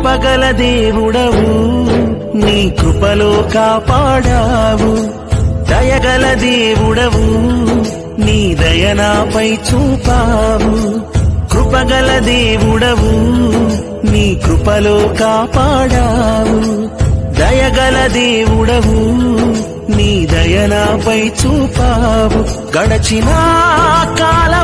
కృపగల దేవుడవు. నీ కృపలో కాపాడావు. దయగల దేవుడవు. నీ దయనాపై చూపావు. కృపగల దేవుడవు. నీ కృపలో కాపాడావు. దయగల దేవుడవు. నీ దయనాపై చూపావు. గడచిన కాలమంతా